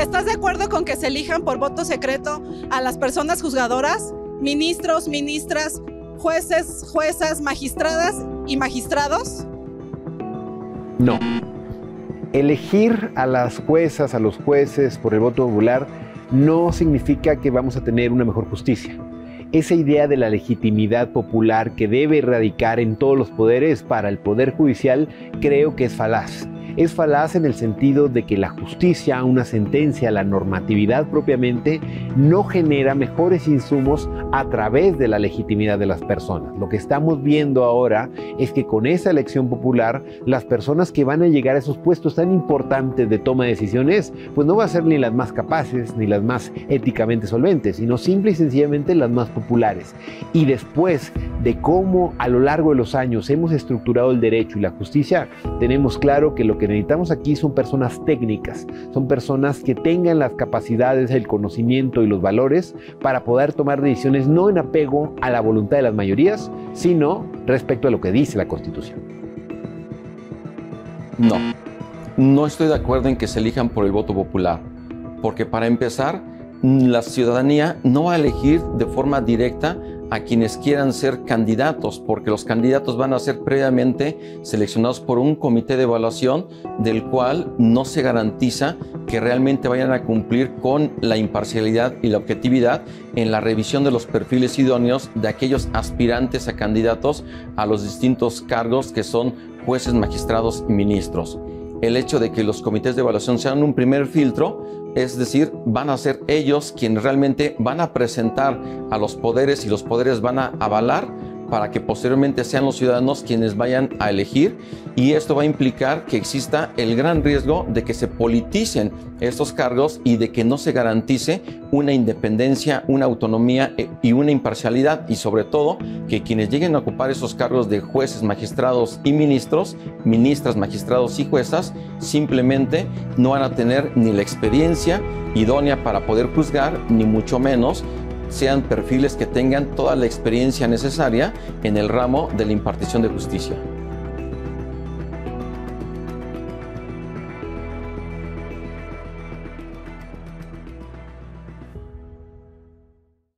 ¿Estás de acuerdo con que se elijan por voto secreto a las personas juzgadoras, ministros, ministras, jueces, juezas, magistradas y magistrados? No. Elegir a las juezas, a los jueces por el voto popular no significa que vamos a tener una mejor justicia. Esa idea de la legitimidad popular que debe erradicar en todos los poderes para el poder judicial creo que es falaz es falaz en el sentido de que la justicia, una sentencia, la normatividad propiamente, no genera mejores insumos a través de la legitimidad de las personas. Lo que estamos viendo ahora es que con esa elección popular, las personas que van a llegar a esos puestos tan importantes de toma de decisiones, pues no va a ser ni las más capaces, ni las más éticamente solventes, sino simple y sencillamente las más populares. Y después de cómo a lo largo de los años hemos estructurado el derecho y la justicia, tenemos claro que lo que necesitamos aquí son personas técnicas, son personas que tengan las capacidades, el conocimiento y los valores para poder tomar decisiones no en apego a la voluntad de las mayorías, sino respecto a lo que dice la Constitución. No, no estoy de acuerdo en que se elijan por el voto popular, porque para empezar, la ciudadanía no va a elegir de forma directa a quienes quieran ser candidatos, porque los candidatos van a ser previamente seleccionados por un comité de evaluación del cual no se garantiza que realmente vayan a cumplir con la imparcialidad y la objetividad en la revisión de los perfiles idóneos de aquellos aspirantes a candidatos a los distintos cargos que son jueces, magistrados y ministros. El hecho de que los comités de evaluación sean un primer filtro es decir, van a ser ellos quienes realmente van a presentar a los poderes y los poderes van a avalar para que posteriormente sean los ciudadanos quienes vayan a elegir y esto va a implicar que exista el gran riesgo de que se politicen estos cargos y de que no se garantice una independencia, una autonomía eh, y una imparcialidad y sobre todo que quienes lleguen a ocupar esos cargos de jueces, magistrados y ministros, ministras, magistrados y juezas, simplemente no van a tener ni la experiencia idónea para poder juzgar, ni mucho menos sean perfiles que tengan toda la experiencia necesaria en el ramo de la impartición de justicia.